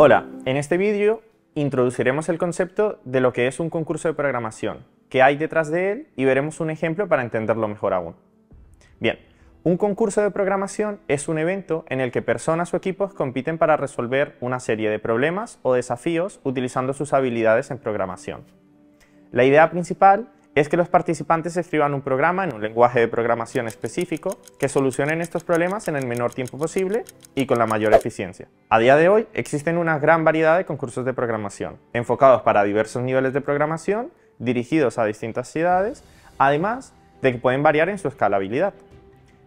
Hola, en este vídeo introduciremos el concepto de lo que es un concurso de programación, qué hay detrás de él y veremos un ejemplo para entenderlo mejor aún. Bien, un concurso de programación es un evento en el que personas o equipos compiten para resolver una serie de problemas o desafíos utilizando sus habilidades en programación. La idea principal es que los participantes escriban un programa en un lenguaje de programación específico que solucionen estos problemas en el menor tiempo posible y con la mayor eficiencia. A día de hoy existen una gran variedad de concursos de programación, enfocados para diversos niveles de programación, dirigidos a distintas ciudades, además de que pueden variar en su escalabilidad,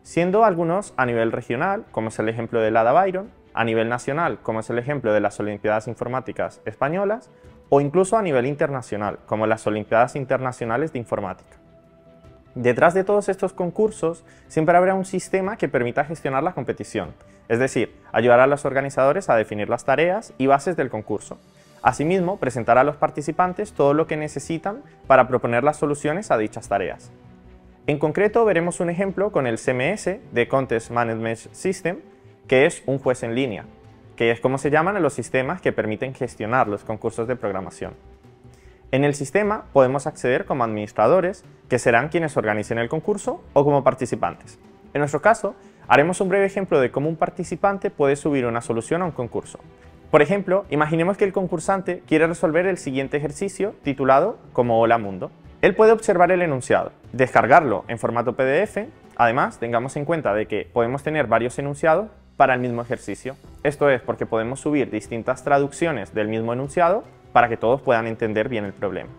siendo algunos a nivel regional, como es el ejemplo de Ada Byron, a nivel nacional, como es el ejemplo de las Olimpiadas Informáticas Españolas, o incluso a nivel internacional, como las Olimpiadas Internacionales de Informática. Detrás de todos estos concursos siempre habrá un sistema que permita gestionar la competición, es decir, ayudar a los organizadores a definir las tareas y bases del concurso. Asimismo, presentar a los participantes todo lo que necesitan para proponer las soluciones a dichas tareas. En concreto, veremos un ejemplo con el CMS de Contest Management System, que es un juez en línea, que es como se llaman los sistemas que permiten gestionar los concursos de programación. En el sistema podemos acceder como administradores, que serán quienes organicen el concurso, o como participantes. En nuestro caso, haremos un breve ejemplo de cómo un participante puede subir una solución a un concurso. Por ejemplo, imaginemos que el concursante quiere resolver el siguiente ejercicio titulado como Hola Mundo. Él puede observar el enunciado, descargarlo en formato PDF, además tengamos en cuenta de que podemos tener varios enunciados para el mismo ejercicio. Esto es porque podemos subir distintas traducciones del mismo enunciado para que todos puedan entender bien el problema.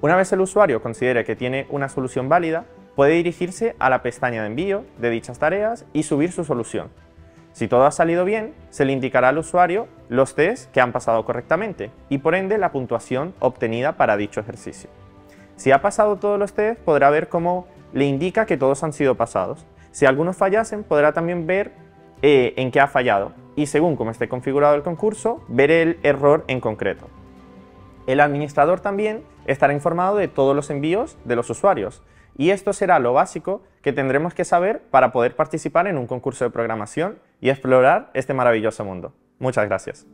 Una vez el usuario considere que tiene una solución válida, puede dirigirse a la pestaña de envío de dichas tareas y subir su solución. Si todo ha salido bien, se le indicará al usuario los tests que han pasado correctamente y por ende la puntuación obtenida para dicho ejercicio. Si ha pasado todos los tests, podrá ver cómo le indica que todos han sido pasados. Si algunos fallasen, podrá también ver eh, en qué ha fallado y según cómo esté configurado el concurso, ver el error en concreto. El administrador también estará informado de todos los envíos de los usuarios y esto será lo básico que tendremos que saber para poder participar en un concurso de programación y explorar este maravilloso mundo. Muchas gracias.